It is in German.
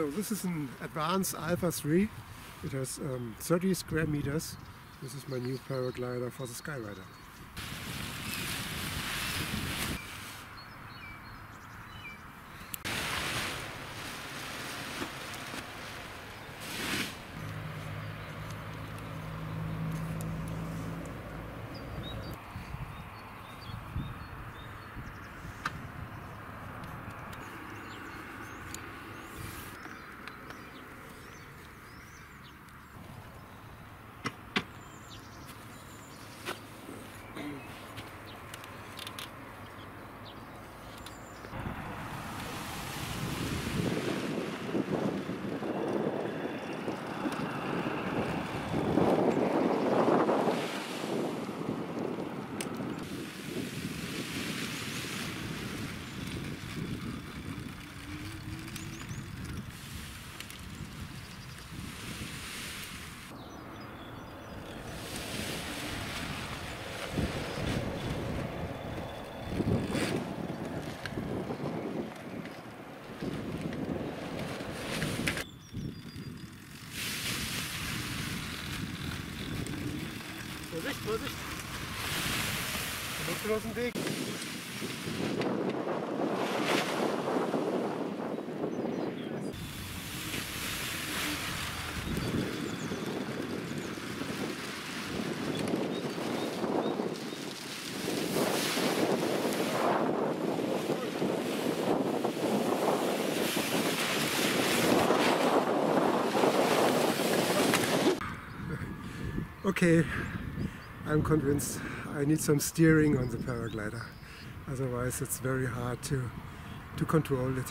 So this is an advanced Alpha 3. It has um, 30 square meters. This is my new paraglider for the Skyrider. Vorsicht, Vorsicht. Kommst du aus dem Weg? Okay, I'm convinced I need some steering on the paraglider. Otherwise it's very hard to, to control it.